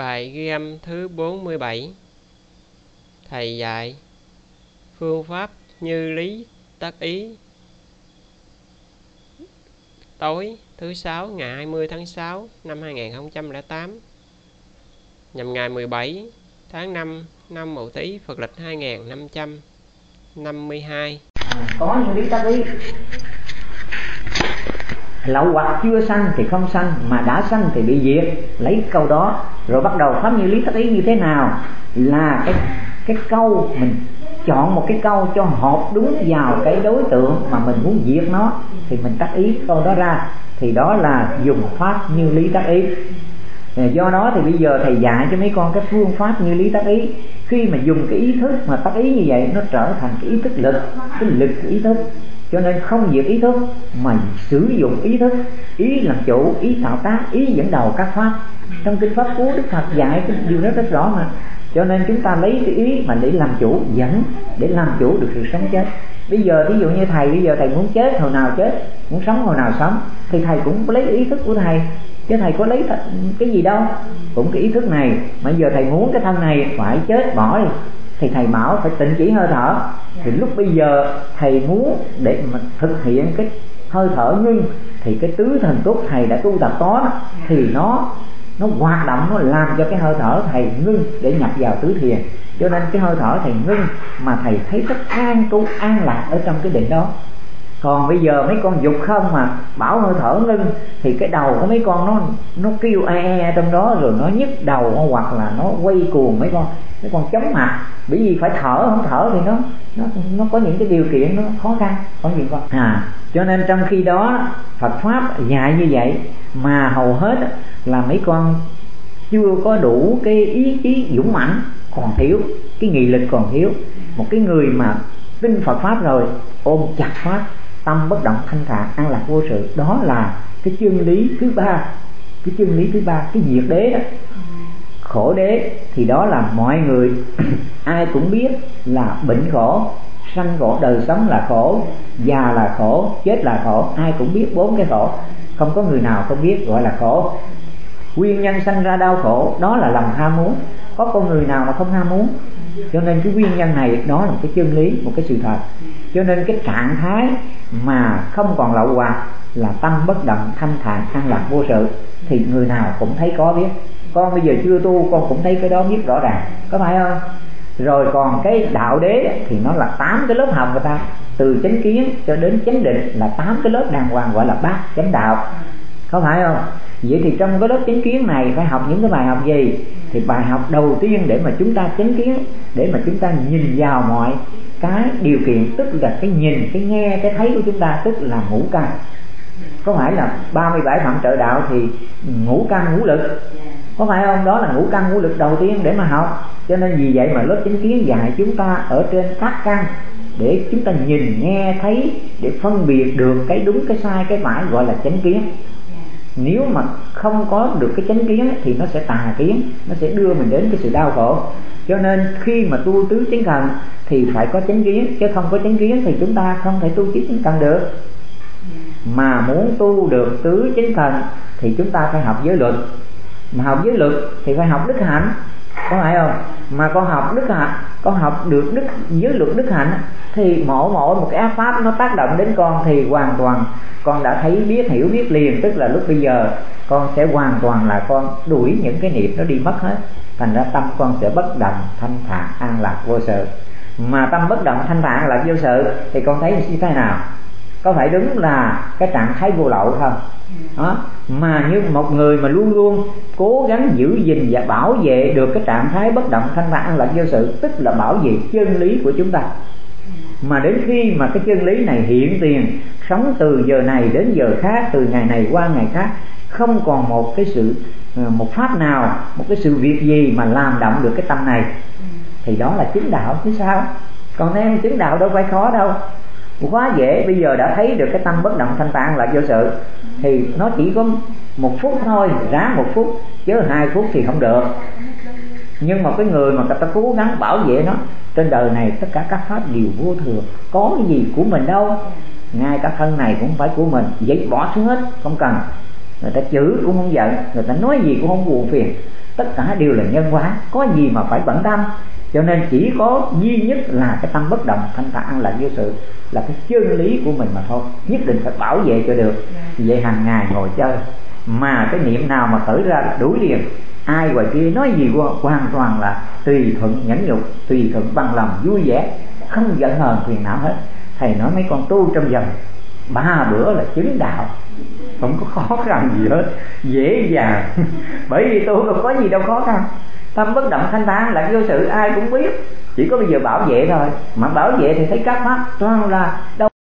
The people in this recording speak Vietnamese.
Bài ghi âm thứ 47 Thầy dạy, phương pháp như lý, tác ý. Tối thứ sáu ngày 20 tháng 6 năm 2008 nhằm ngày 17 tháng 5 năm Mậu Tý Phật lịch 2552 có như lý tác ý. Lậu hoặc chưa sanh thì không sanh, mà đã sanh thì bị diệt. Lấy câu đó rồi bắt đầu pháp như lý tác ý như thế nào là cái cái câu mình chọn một cái câu cho hợp đúng vào cái đối tượng mà mình muốn diệt nó, thì mình tác ý câu đó ra. Thì đó là dùng pháp như lý tác ý. Do đó thì bây giờ thầy dạy cho mấy con cái phương pháp như lý tác ý. Khi mà dùng cái ý thức mà tác ý như vậy, nó trở thành cái ý thức lực, cái lực ý thức. Cho nên không diệt ý thức, mà sử dụng ý thức. Ý làm chủ, ý tạo tác, ý dẫn đầu các pháp trong kinh pháp cú đức phật dạy cái điều đó rất rõ mà. Cho nên chúng ta lấy cái ý mà để làm chủ, dẫn, để làm chủ được sự sống chết. Bây giờ ví dụ như thầy, bây giờ thầy muốn chết hồi nào chết, muốn sống hồi nào sống, thì thầy cũng lấy ý thức của thầy. Chứ thầy có lấy cái gì đâu. Cũng cái ý thức này. Mà giờ thầy muốn cái thân này phải chết bỏ đi thì thầy bảo phải tịnh chỉ hơi thở. Thì lúc bây giờ thầy muốn để mà thực hiện cái hơi thở ngưng, thì cái tứ thần túc thầy đã tu tập có thì nó nó hoạt động nó làm cho cái hơi thở thầy ngưng để nhập vào tứ thiền. Cho nên cái hơi thở thầy ngưng mà thầy thấy rất an trú an lạc ở trong cái định đó. Còn bây giờ mấy con dục không mà bảo hơi thở ngưng, thì cái đầu của mấy con nó nó kêu e e trong đó, rồi nó nhức đầu hoặc là nó quay cuồng mấy con nó con chóng mặt. Bởi vì phải thở, không thở thì nó nó nó có những cái điều kiện nó khó khăn có gì con à cho nên trong khi đó, Phật pháp dạy như vậy, mà hầu hết là mấy con chưa có đủ cái ý chí dũng mãnh còn thiếu, cái nghị lực còn thiếu. Một cái người mà tin Phật pháp rồi, ôm chặt pháp, tâm bất động thanh thản, an lạc vô sự. Đó là cái chân lý thứ ba, cái chân lý thứ ba, cái diệt đế đó khổ đế, thì đó là mọi người. Ai cũng biết là bệnh khổ, sanh khổ, đời sống là khổ, già là khổ, chết là khổ. Ai cũng biết bốn cái khổ. Không có người nào không biết gọi là khổ. Nguyên nhân sanh ra đau khổ, đó là lòng ham muốn. Có con người nào mà không ham muốn? Cho nên cái nguyên nhân này, đó là một cái chân lý, một cái sự thật. Cho nên cái trạng thái mà không còn lậu hoặc là tâm bất động, thanh thản, an lạc, vô sự, thì người nào cũng thấy có biết. Con bây giờ chưa tu, con cũng thấy cái đó biết rõ ràng. Có phải không? Rồi còn cái đạo đế thì nó là tám cái lớp hồng người ta. Từ chánh kiến cho đến chánh định là tám cái lớp đàng hoàng gọi là bát chánh đạo. Có phải không? Vậy thì trong cái lớp chánh kiến này phải học những cái bài học gì? Thì bài học đầu tiên để mà chúng ta chánh kiến, để mà chúng ta nhìn vào mọi cái điều kiện, tức là cái nhìn, cái nghe, cái thấy của chúng ta, tức là ngũ căn. Có phải là 37 phạm trợ đạo thì ngũ căn ngũ lực? Có phải không? Đó là ngũ căn ngũ lực đầu tiên để mà học. Cho nên vì vậy mà lớp chính kiến dạy chúng ta ở trên các căn để chúng ta nhìn, nghe, thấy, để phân biệt được cái đúng, cái sai, cái phải, gọi là chánh kiến nếu mà không có được cái chánh kiến thì nó sẽ tà kiến, nó sẽ đưa mình đến cái sự đau khổ. Cho nên khi mà tu tứ chánh cần thì phải có chánh kiến, chứ không có chánh kiến thì chúng ta không thể tu tứ chánh cần được. Mà muốn tu được tứ chánh cần thì chúng ta phải học giới luật. Mà học giới luật thì phải học đức hạnh, có phải không? Mà con học đức hạnh con học được đức giới luật đức hạnh, thì mỗi mỗi một cái ác pháp nó tác động đến con thì hoàn toàn con đã thấy biết, hiểu biết liền. Tức là lúc bây giờ con sẽ hoàn toàn là con đuổi những cái niệm nó đi mất hết. Thành ra tâm con sẽ bất động, thanh thản, an lạc, vô sự. Mà tâm bất động, thanh thản là vô sự thì con thấy như thế nào? Có phải đúng là cái trạng thái vô lậu không? Đó mà như một người mà luôn luôn cố gắng giữ gìn và bảo vệ được cái trạng thái bất động thanh thản an lạc vô sự, tức là bảo vệ chân lý của chúng ta. Mà đến khi mà cái chân lý này hiện tiền, sống từ giờ này đến giờ khác, từ ngày này qua ngày khác, không còn một cái sự ờ, một pháp nào, một cái sự việc gì mà làm động được cái tâm này. Thì đó là chứng đạo chứ sao? Còn em chứng đạo đâu phải khó đâu quá dễ, bây giờ đã thấy được cái tâm bất động thanh tạng là vô sự. Thì nó chỉ có một phút thôi, ráng một phút, chứ hai phút thì không được. Nhưng mà cái người mà người ta cố gắng bảo vệ nó, trên đời này tất cả các pháp đều vô thường. Có cái gì của mình đâu. Ngay cả thân này cũng phải của mình. Vậy bỏ xuống hết, không cần. Người ta chửi cũng không giận, người ta nói gì cũng không buồn phiền tất cả đều là nhân quả có gì mà phải bận tâm. Cho nên chỉ có duy nhất là cái tâm bất động thanh thản là vô sự là cái chân lý của mình mà thôi. Nhất định phải bảo vệ cho được. Vậy hàng ngày ngồi chơi mà cái niệm nào mà khởi ra là đuổi liền. Ai ngoài kia nói gì hoàn toàn là tùy thuận nhẫn nhục tùy thuận bằng lòng vui vẻ không giận hờn phiền não hết. Thầy nói mấy con tu trong vòng ba bữa là chứng đạo không có khó khăn gì hết. Dễ dàng. Bởi vì tu không có gì đâu khó khăn. Tâm bất động thanh thản là vô sự ai cũng biết. Chỉ có bây giờ bảo vệ thôi. Mà bảo vệ thì thấy các mắt toàn là đâu